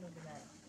no denial.